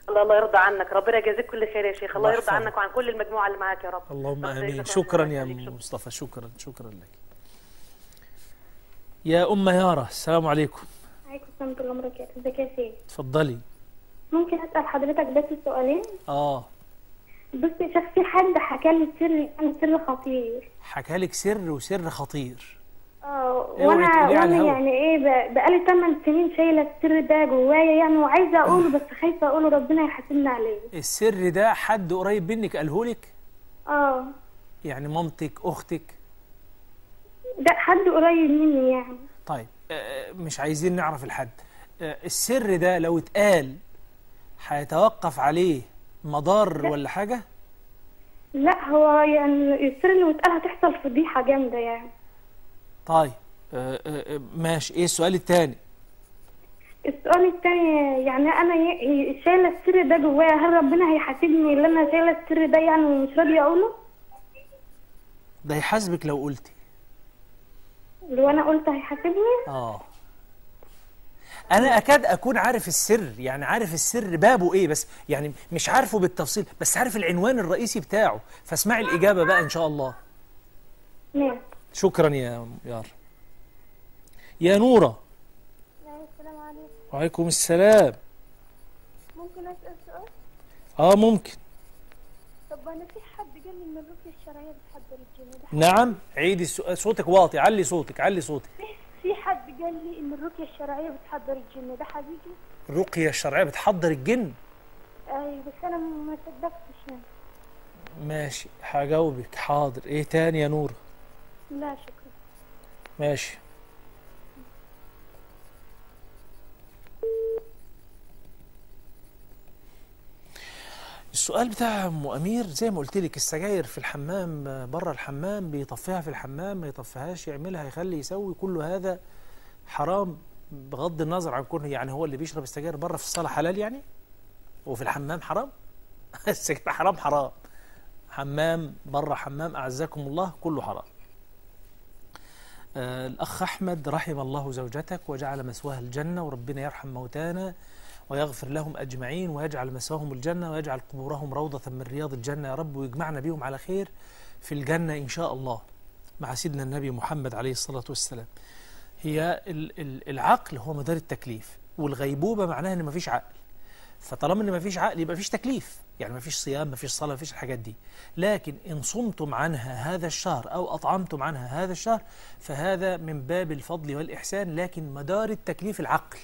الله الله يرضى عنك. ربنا يجازيك كل خير يا شيخ. الله يرضى. عنك وعن كل المجموعة اللي معاك يا رب.
اللهم
آمين.
شكرا. يا مصطفى. شكرا شكرا لك. يا أم يارا السلام عليكم.
عليكم ورحمة الله وبركاته. ازيك يا شيخ؟
اتفضلي.
ممكن أسأل حضرتك بس سؤالين؟ آه. يا شيخ في حد حكى لي سر يعني سر خطير.
حكى لك سر وسر خطير.
آه
اوعي
وأنا
وأنا.
يعني إيه بقالي 8 سنين شايلة السر ده جوايا يعني وعايزة أقوله بس خايفة أقوله ربنا يحاسبني عليه.
السر ده حد قريب منك قاله لك؟
آه.
يعني مامتك أختك؟
ده حد قريب مني يعني.
طيب. مش عايزين نعرف الحد. آه، السر ده لو اتقال هيتوقف عليه مضار ولا حاجة؟
لا هو يعني السر اللي اتقال هتحصل فضيحة جامدة يعني.
طيب آه، آه، ماشي. إيه السؤال التاني؟
السؤال التاني يعني أنا شايلة السر ده جوايا هل ربنا هيحاسبني اللي أنا شايلة السر ده يعني ومش راضيه أقوله؟
ده يحاسبك لو قلتي.
لو أنا قلت هيحاسبني؟
آه. أنا أكاد أكون عارف السر يعني عارف السر بابه إيه بس يعني مش عارفه بالتفصيل بس عارف العنوان الرئيسي بتاعه. فاسمعي الإجابة بقى إن شاء الله.
ماشي.
شكرا يا يار. يا نورة.
السلام عليكم.
وعليكم السلام.
ممكن أسأل سؤال؟
آه ممكن.
طب أنا في حد قال لي إن الرقية الشرعية بتحضر الجن
نعم عيدي صوتك واطي علي صوتك علي صوتك.
في حد قال لي إن الرقية الشرعية بتحضر الجن ده حقيقي؟
الرقية الشرعية بتحضر الجن؟
أيوه بس أنا ما صدقتش يعني
ماشي هجاوبك. حاضر. إيه تاني يا نور؟
لا شكرا.
ماشي. السؤال بتاع أم أمير زي ما قلت لك السجاير في الحمام بره الحمام بيطفيها في الحمام ما يطفيهاش يعملها يخلي يسوي كل هذا حرام بغض النظر عن كونه يعني هو اللي بيشرب السجاير بره في الصالة حلال يعني؟ وفي الحمام حرام؟ السجاير حرام حرام. حمام بره حمام أعزكم الله كله حرام. آه الأخ أحمد رحم الله زوجتك وجعل مثواها الجنة وربنا يرحم موتانا. ويغفر لهم أجمعين ويجعل مثواهم الجنة ويجعل قبورهم روضة من رياض الجنة. يا رب ويجمعنا بهم على خير في الجنة إن شاء الله مع سيدنا النبي محمد عليه الصلاة والسلام. هي ال- ال- العقل هو مدار التكليف والغيبوبة معناها إن مفيش عقل. فطالما إن مفيش عقل يبقى مفيش تكليف يعني مفيش صيام مفيش صلاة مفيش الحاجات دي. لكن إن صمتم عنها هذا الشهر أو أطعمتم عنها هذا الشهر فهذا من باب الفضل والإحسان لكن مدار التكليف العقل.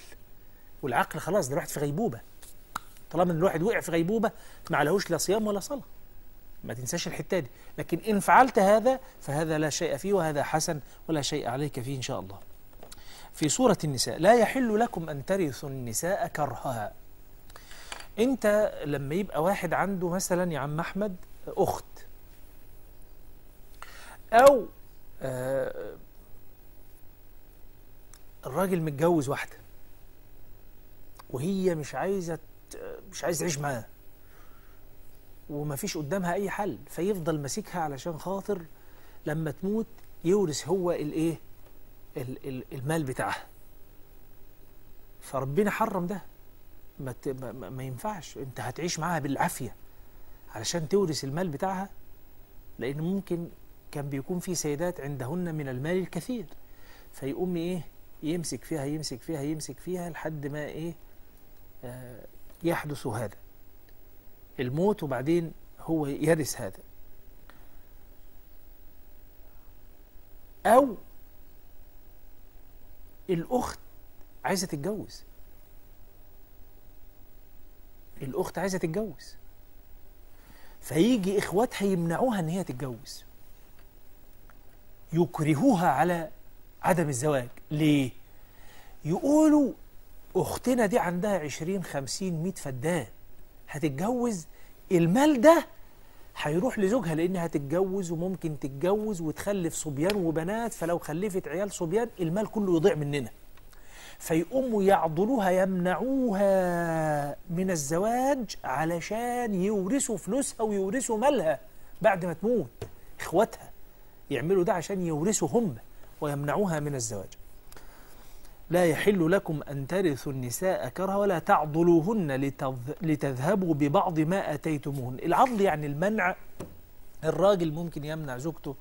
والعقل خلاص ده الواحد في غيبوبة. طالما إن الواحد وقع في غيبوبة ما عليهوش لا صيام ولا صلاة. ما تنساش الحتة دي. لكن إن فعلت هذا فهذا لا شيء فيه وهذا حسن ولا شيء عليك فيه إن شاء الله. في سورة النساء لا يحل لكم أن ترثوا النساء كرها أنت لما يبقى واحد عنده مثلا يا عم أحمد أخت أو آه، الراجل متجوز واحدة وهي مش عايزة ت- مش عايزة تعيش معاه. وما فيش قدامها أي حل. فيفضل ماسكها علشان خاطر لما تموت يورث هو الإيه ال- ال- المال بتاعها. فربنا حرم ده. ما, ما, ينفعش. أنت هتعيش معاها بالعافية علشان تورث المال بتاعها لأن ممكن كان بيكون في سيدات عندهن من المال الكثير. فيقوم إيه؟ يمسك فيها يمسك فيها يمسك فيها لحد ما إيه؟ يحدث هذا. الموت وبعدين هو يرث هذا. أو الأخت عايزة تتجوز. الأخت عايزة تتجوز. فيجي إخواتها يمنعوها إن هي تتجوز. يكرهوها على عدم الزواج. ليه؟ يقولوا أختنا دي عندها عشرين خمسين مئة فدان. هتتجوز؟ المال ده هيروح لزوجها لأنها هتتجوز وممكن تتجوز وتخلف صبيان وبنات فلو خلفت عيال صبيان المال كله يضيع مننا. فيقوموا يعضلوها يمنعوها من الزواج علشان يورثوا فلوسها ويورثوا مالها بعد ما تموت. إخواتها يعملوا ده عشان يورثوا هم ويمنعوها من الزواج. لا يحل لكم أن ترثوا النساء كرها ولا تعضلوهن لتذ- لتذهبوا ببعض ما أتيتموهن. العضل يعني المنع. الراجل ممكن يمنع زوجته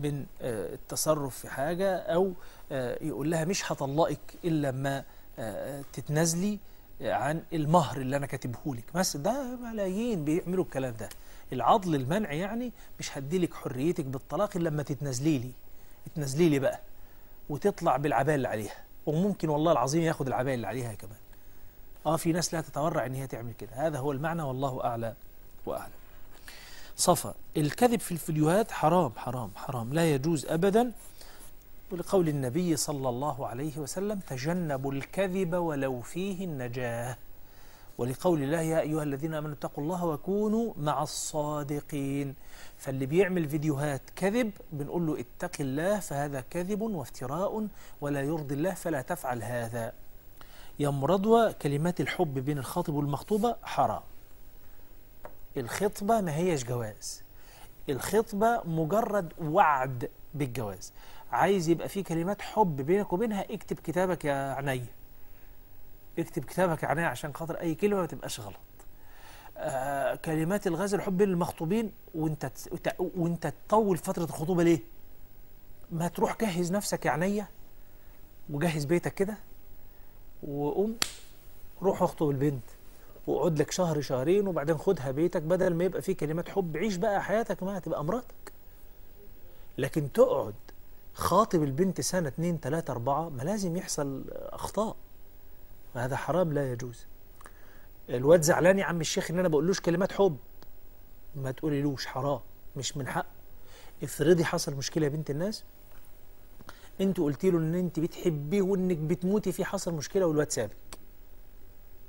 من آه، التصرف في حاجة أو آه، يقول لها مش هطلقك إلا لما آه، تتنازلي عن المهر اللي أنا كاتبه لك بس ده ملايين بيعملوا الكلام ده. العضل المنع يعني مش هديلك حريتك بالطلاق إلا لما تتنازلي لي. اتنازلي لي بقى وتطلع بالعباية اللي عليها. وممكن والله العظيم ياخد العباية اللي عليها كمان. آه في ناس لا تتورع إن هي تعمل كده. هذا هو المعنى والله اعلى وأعلم. صفا الكذب في الفيديوهات حرام حرام حرام. لا يجوز ابدا. ولقول النبي صلى الله عليه وسلم تجنبوا الكذب ولو فيه النجاة. ولقول الله يا أيها الذين آمنوا اتقوا الله وكونوا مع الصادقين. فاللي بيعمل فيديوهات كذب بنقول له اتق الله فهذا كذب وافتراء ولا يرضي الله فلا تفعل هذا. يا مرضوى كلمات الحب بين الخاطب والمخطوبة حرام. الخطبة ما هيش جواز. الخطبة مجرد وعد بالجواز. عايز يبقى في كلمات حب بينك وبينها اكتب كتابك يا عينيا اكتب كتابك يا عينيا عشان خاطر أي كلمة ما تبقاش غلط. آه كلمات الغاز الحب بين المخطوبين وانت وانت تطول فترة الخطوبة ليه؟ ما تروح جهز نفسك يا عينيا وجهز بيتك كده وقوم روح اخطب البنت واقعد لك شهر شهرين وبعدين خدها بيتك بدل ما يبقى فيه كلمات حب. عيش بقى حياتك معاها تبقى مراتك. لكن تقعد خاطب البنت سنة اتنين تلاتة أربعة ما لازم يحصل أخطاء. وهذا حرام لا يجوز. الواد زعلان يا عم الشيخ إن أنا بقولوش كلمات حب. ما تقوليلوش حرام مش من حقه افرضي حصل مشكلة يا بنت الناس. انت قلت له إن انت بتحبيه وإنك بتموتي فيه حصل مشكلة والواد سابك.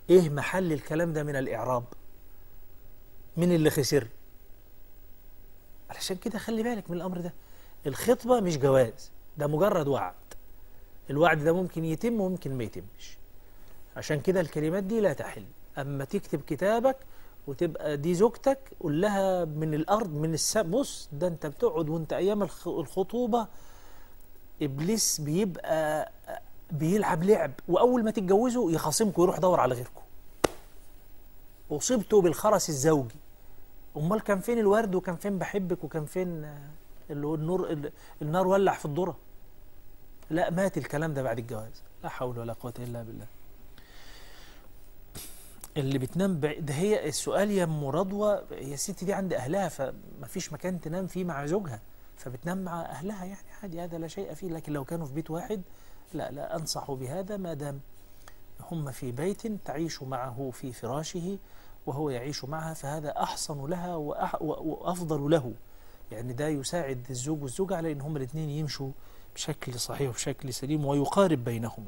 إيه محل الكلام ده من الإعراب؟ مين اللي خسر؟ علشان كده خلي بالك من الأمر ده. الخطبة مش جواز ده مجرد وعد. الوعد ده ممكن يتم وممكن ما يتمش. عشان كده الكلمات دي لا تحل. أما تكتب كتابك وتبقى دي زوجتك قول لها من الأرض من السماء بص ده أنت بتقعد وأنت أيام الخ- الخطوبة إبليس بيبقى بيلعب لعب وأول ما تتجوزوا يخاصمكم ويروح يدور على غيركم. اصبتوا بالخرس الزوجي. أمال كان فين الورد وكان فين بحبك وكان فين اللي هو النور ال- النار ولع في الذرة؟ لا مات الكلام ده بعد الجواز. لا حول ولا قوة إلا بالله. اللي بتنام بع... ده هي السؤال يا أم رضوى هي الست دي عند أهلها فما فيش مكان تنام فيه مع زوجها فبتنام مع أهلها يعني عادي هذا لا شيء فيه لكن لو كانوا في بيت واحد لا لا أنصح بهذا ما دام هم في بيت تعيش معه في فراشه وهو يعيش معها فهذا أحسن لها وأفضل له. يعني ده يساعد الزوج والزوجة على إن هم الاثنين يمشوا بشكل صحيح وبشكل سليم ويقارب بينهما.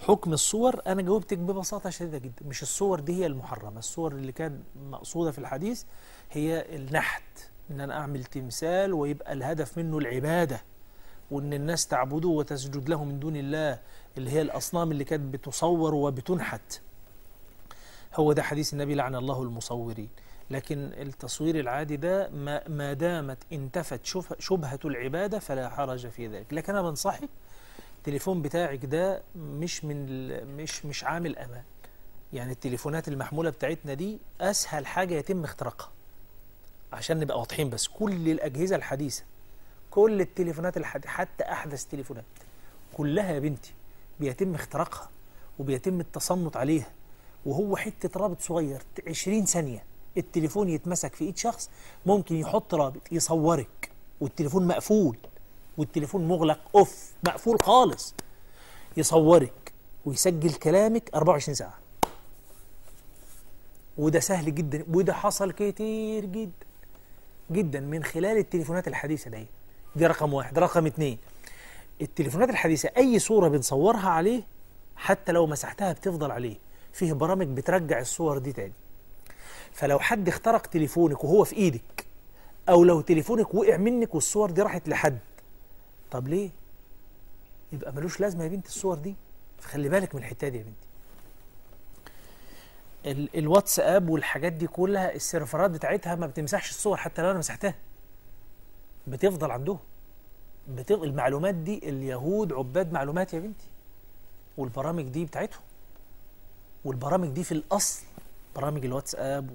حكم الصور أنا جاوبتك ببساطة شديدة جدا. مش الصور دي هي المحرمة. الصور اللي كان مقصودة في الحديث هي النحت إن أنا أعمل تمثال ويبقى الهدف منه العبادة وإن الناس تعبده وتسجد له من دون الله اللي هي الأصنام اللي كانت بتصور وبتنحت. هو ده حديث النبي لعن الله المصورين. لكن التصوير العادي ده ما, دامت انتفت شبه- شبهة العبادة فلا حرج في ذلك. لكن أنا بنصحك التليفون بتاعك ده مش من مش مش عامل أمان. يعني التليفونات المحمولة بتاعتنا دي أسهل حاجة يتم اختراقها عشان نبقى واضحين بس. كل الأجهزة الحديثة كل التليفونات الحديثة حتى أحدث تليفونات كلها يا بنتي بيتم اختراقها وبيتم التصنت عليها. وهو حتة رابط صغير 20 ثانية التليفون يتمسك في إيد شخص ممكن يحط رابط يصورك والتليفون مقفول. والتليفون مغلق أوف مقفول خالص. يصورك ويسجل كلامك 24 ساعة. وده سهل جدا. وده حصل كتير جدا جدا من خلال التليفونات الحديثة دي. دي رقم واحد. رقم اتنين التليفونات الحديثة أي صورة بنصورها عليه حتى لو مسحتها بتفضل عليه. فيه برامج بترجع الصور دي تاني. فلو حد اخترق تليفونك وهو في إيدك أو لو تليفونك وقع منك والصور دي راحت لحد طب ليه؟ يبقى ملوش لازمة يا بنت الصور دي. فخلي بالك من الحتة دي يا بنتي. ال- الواتساب والحاجات دي كلها السيرفرات بتاعتها ما بتمسحش الصور حتى لو أنا مسحتها. بتفضل عندهم. بتف... المعلومات دي اليهود عباد معلومات يا بنتي. والبرامج دي بتاعتهم. والبرامج دي في الأصل برامج الواتساب و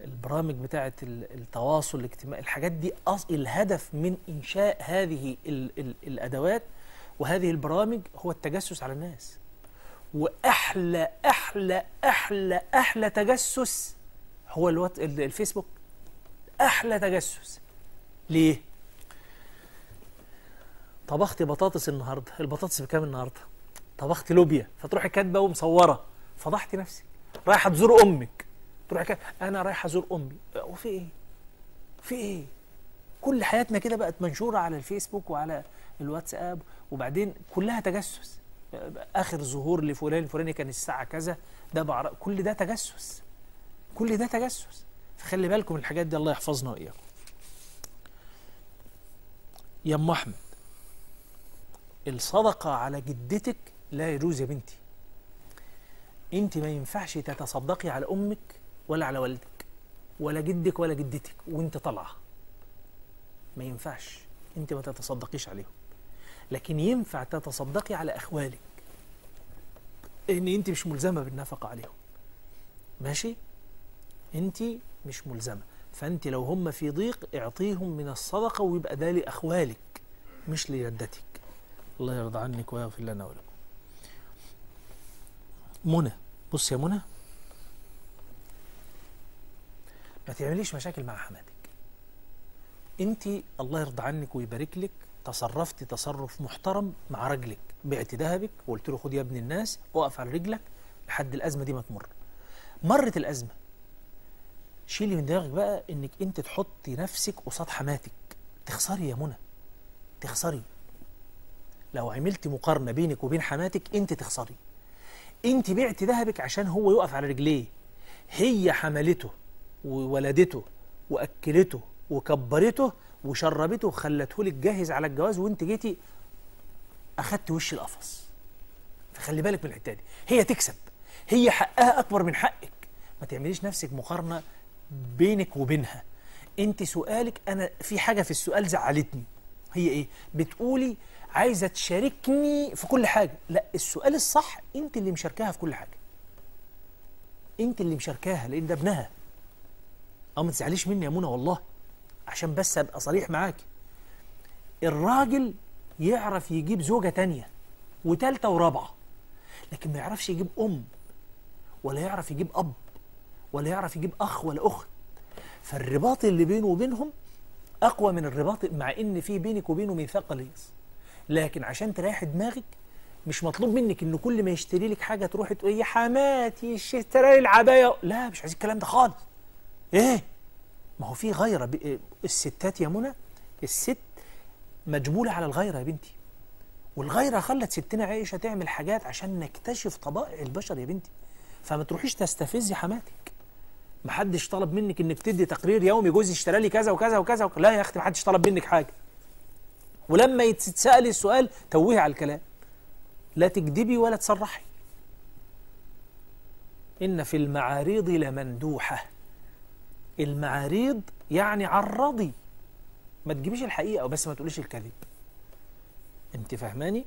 البرامج بتاعة ال- التواصل الاجتماعي الحاجات دي. الهدف من إنشاء هذه ال... ال... الأدوات وهذه البرامج هو التجسس على الناس. وأحلى أحلى أحلى أحلى تجسس هو الوات... ال- الفيسبوك. أحلى تجسس. ليه؟ طبخت بطاطس النهارده. البطاطس بكام النهارده؟ طبخت لوبيا. فتروحي كاتبه ومصورة. فضحتي نفسك رايحة تزور أمك. تروحي كاتبه أنا رايحه أزور أمي. وفي إيه؟ في إيه؟ كل حياتنا كده بقت منشورة على الفيسبوك وعلى الواتساب وبعدين كلها تجسس. آخر ظهور لفلان الفلاني كان الساعة كذا ده بعرف كل ده تجسس. كل ده تجسس. فخلي بالكم الحاجات دي الله يحفظنا وإياكم. يا أم أحمد الصدقة على جدتك لا يجوز يا بنتي. أنت ما ينفعش تتصدقي على أمك ولا على والدك ولا جدك ولا جدتك وانت طالعه ما ينفعش. انت ما تتصدقيش عليهم. لكن ينفع تتصدقي على اخوالك. ان انت مش ملزمة بالنفقة عليهم. ماشي؟ انت مش ملزمة. فانت لو هم في ضيق اعطيهم من الصدقة ويبقى ده لأخوالك مش لجدتك. الله يرضى عنك ويغفر لنا ولكم. منى بص يا منى. ما تعمليش مشاكل مع حماتك أنت الله يرضى عنك ويبارك لك تصرفتي تصرف محترم مع رجلك. بعت ذهبك وقلت له خد يا ابن الناس اقف على رجلك لحد الأزمة دي ما تمر. مرت الأزمة. شيلي من دماغك بقى إنك أنت تحطي نفسك قصاد حماتك. تخسري يا منى. تخسري. لو عملتي مقارنة بينك وبين حماتك أنت تخسري. أنت بعت ذهبك عشان هو يقف على رجليه. هي حملته. وولدته وأكلته وكبرته وشربته وخلته لك جاهز على الجواز وانت جيتي أخدت وش القفص. فخلي بالك من الحتة دي. هي تكسب. هي حقها أكبر من حقك. ما تعمليش نفسك مقارنة بينك وبينها. انت سؤالك أنا في حاجة في السؤال زعلتني. هي إيه؟ بتقولي عايزة تشاركني في كل حاجة. لا السؤال الصح انت اللي مشاركاها في كل حاجة. انت اللي مشاركاها لأن ده ابنها. آه ما تزعليش مني يا منى والله عشان بس أبقى صريح معاكي الراجل يعرف يجيب زوجة تانية وتالتة ورابعة لكن ما يعرفش يجيب أم ولا يعرف يجيب أب ولا يعرف يجيب أخ ولا أخت. فالرباط اللي بينه وبينهم أقوى من الرباط مع إن في بينك وبينه ميثاق غليظ لكن عشان تريح دماغك مش مطلوب منك إن كل ما يشتري لك حاجة تروحي تقولي يا حماتي اشتري لي العباية. لا مش عايز الكلام ده خالص. إيه؟ ما هو في غيرة الستات يا منى الست مجبولة على الغيرة يا بنتي. والغيرة خلت ستنا عائشة تعمل حاجات عشان نكتشف طبائع البشر يا بنتي. فما تروحيش تستفزي حماتك. محدش طلب منك إنك تدي تقرير يومي جوزي اشترى لي كذا وكذا وكذا وك... لا يا أختي محدش طلب منك حاجة. ولما يتسأل السؤال توهي على الكلام. لا تكذبي ولا تصرحي. إن في المعاريض لمندوحة. المعاريض يعني عرضي ما تجيبيش الحقيقة بس ما تقوليش الكذب. انت فاهماني؟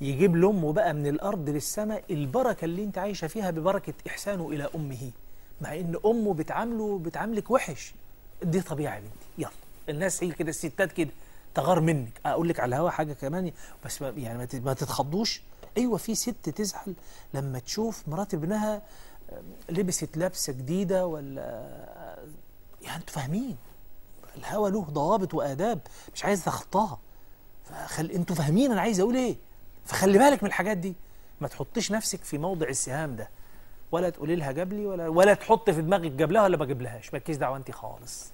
يجيب لأمه بقى من الأرض للسماء البركة اللي انت عايشة فيها ببركة إحسانه إلى أمه. مع إن أمه بتعامله بتعاملك وحش. دي طبيعة يا بنتي. يلا. الناس هي كده الستات كده تغار منك. أقول لك على الهوا حاجة كمان بس يعني ما تت- ما تتخضوش. أيوة في ست تزعل لما تشوف مرات ابنها لبست لبسة جديدة ولا يعني أنتوا فاهمين. الهوى له ضوابط وآداب مش عايز تخطاها فخل... أنتوا فاهمين أنا عايز أقول إيه. فخلي بالك من الحاجات دي. ما تحطيش نفسك في موضع السهام ده. ولا تقولي لها جاب لي ولا ولا تحط في دماغك جاب لها ولا ما جابلهاش. مالكيش دعوة انت خالص.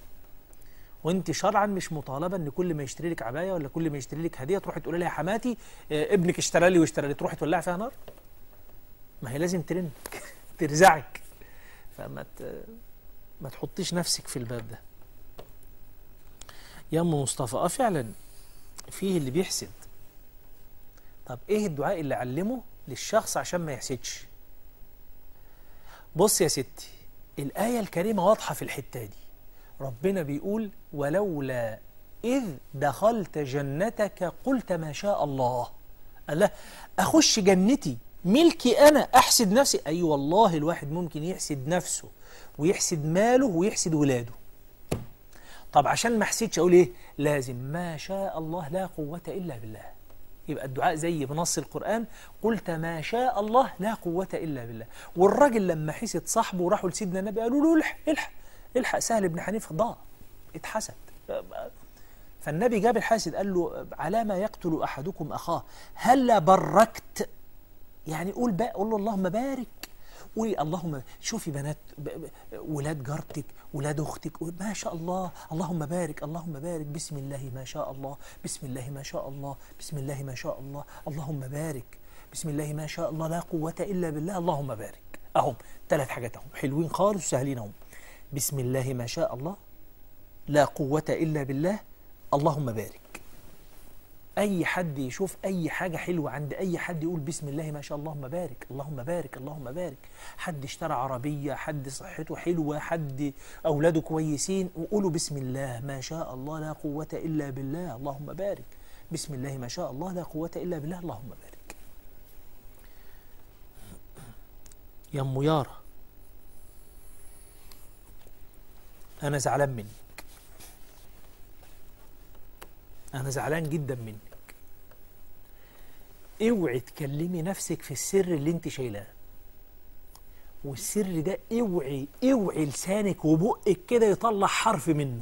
وانت شرعا مش مطالبة إن كل ما يشتري لك عباية ولا كل ما يشتري لك هدية تروحي تقولي لها يا حماتي آه، ابنك اشترى لي واشترى لي. تروحي تولعي فيها نار؟ ما هي لازم ترنك ترزعك. فما. ما تحطيش نفسك في الباب ده. يا أم مصطفى آه فعلا فيه اللي بيحسد. طب إيه الدعاء اللي علمه للشخص عشان ما يحسدش؟ بص يا ستي الآية الكريمة واضحة في الحتة دي. ربنا بيقول ولولا إذ دخلت جنتك قلت ما شاء الله. الله أخش جنتي ملكي أنا أحسد نفسي. أي أيوة والله الواحد ممكن يحسد نفسه ويحسد ماله ويحسد ولاده. طب عشان ما احسدش أقول إيه؟ لازم. ما شاء الله لا قوة إلا بالله. يبقى الدعاء زي بنص القرآن قلت ما شاء الله لا قوة إلا بالله. والراجل لما حسد صاحبه وراحوا لسيدنا النبي قالوا له الحق الحق الحق. سهل بن حنيف ضاع اتحسد. فالنبي جاب الحاسد قال له على ما يقتل أحدكم أخاه هل بركت يعني قول بقى قول له اللهم بارك. قولي اللهم شوفي بنات ولاد جارتك ولاد أختك ما شاء الله اللهم بارك اللهم بارك بسم الله ما شاء الله بسم الله ما شاء الله بسم الله ما شاء الله اللهم بارك بسم الله ما شاء الله لا قوة إلا بالله اللهم بارك. أهم ثلاث حاجات أهم حلوين خالص وسهلين أهم. بسم الله ما شاء الله لا قوة إلا بالله اللهم بارك. أي حد يشوف أي حاجة حلوة عند أي حد يقول بسم الله ما شاء الله اللهم بارك اللهم بارك اللهم بارك. حد اشترى عربية حد صحته حلوة حد أولاده كويسين وقولوا بسم الله ما شاء الله لا قوة إلا بالله اللهم بارك. بسم الله ما شاء الله لا قوة إلا بالله اللهم بارك. يا أم يارا أنا زعلان منك أنا زعلان جدا منك. اوعي تكلمي نفسك في السر اللي انت شايلاه. والسر ده اوعي اوعي لسانك وبقك كده يطلع حرف منه.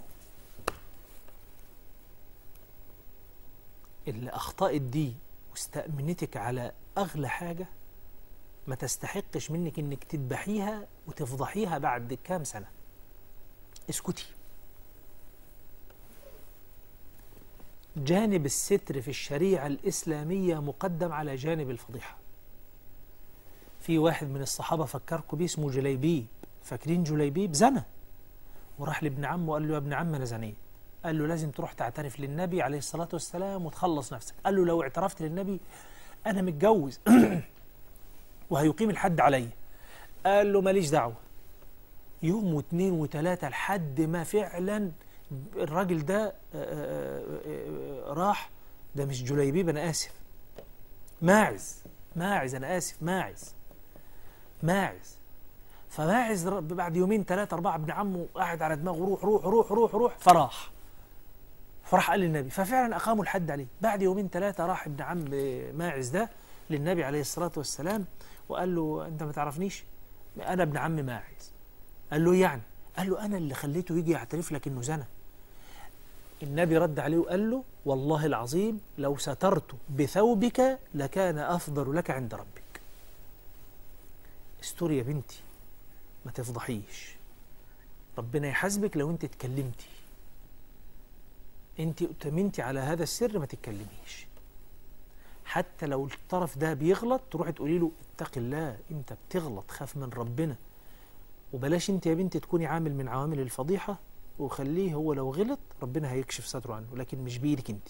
اللي أخطأت دي واستأمنتك على أغلى حاجة ما تستحقش منك إنك تذبحيها وتفضحيها بعد كام سنة. اسكتي. جانب الستر في الشريعة الإسلامية مقدم على جانب الفضيحة. في واحد من الصحابة فكركم بيه اسمه جليبيب. فاكرين جليبيب؟ زنى. وراح لابن عمه وقال له يا ابن عم أنا زنيت. قال له لازم تروح تعترف للنبي عليه الصلاة والسلام وتخلص نفسك. قال له لو اعترفت للنبي أنا متجوز. وهيقيم الحد عليا قال له ماليش دعوة. يوم واثنين وثلاثة لحد ما فعلا الراجل ده راح ده مش جليبيب أنا آسف. ماعز ماعز أنا آسف ماعز ماعز. فماعز بعد يومين ثلاثة أربعة ابن عمه قاعد على دماغه روح روح روح روح روح فراح. فراح قال للنبي. ففعلا أقاموا الحد عليه. بعد يومين ثلاثة راح ابن عم ماعز ده للنبي عليه الصلاة والسلام وقال له أنت ما تعرفنيش؟ أنا ابن عم ماعز. قال له يعني؟ قال له أنا اللي خليته يجي يعترف لك إنه زنى. النبي رد عليه وقال له والله العظيم لو سترت بثوبك لكان أفضل لك عند ربك. استوري يا بنتي ما تفضحيش. ربنا يحاسبك لو انت اتكلمتي. انت اتمنتي على هذا السر ما تتكلميش. حتى لو الطرف ده بيغلط تروحي تقولي له اتق الله انت بتغلط خاف من ربنا. وبلاش انت يا بنتي تكوني عامل من عوامل الفضيحة. وخليه هو لو غلط ربنا هيكشف ستره عنه لكن مش بإيدك أنت.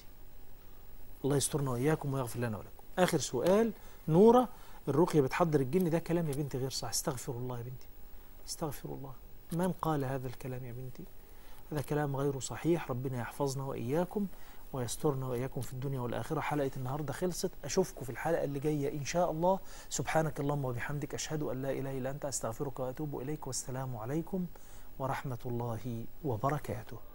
الله يسترنا وإياكم ويغفر لنا ولكم. آخر سؤال نورة الرقية بتحضر الجن ده كلام يا بنتي غير صح استغفر الله يا بنتي. استغفر الله. من قال هذا الكلام يا بنتي؟ هذا كلام غير صحيح. ربنا يحفظنا وإياكم ويسترنا وإياكم في الدنيا والآخرة. حلقة النهاردة خلصت. أشوفكم في الحلقة اللي جاية إن شاء الله. سبحانك اللهم وبحمدك أشهد أن لا إله إلا أنت أستغفرك وأتوب إليك. والسلام عليكم ورحمة الله وبركاته.